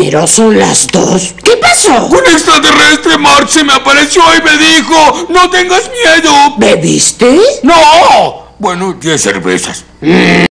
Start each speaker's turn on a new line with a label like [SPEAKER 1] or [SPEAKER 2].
[SPEAKER 1] Pero son las dos. ¿Qué pasó?
[SPEAKER 2] Un extraterrestre, Mark, se me apareció y me dijo, no tengas miedo.
[SPEAKER 1] ¿Bebiste?
[SPEAKER 2] No. Bueno, diez cervezas. Mm.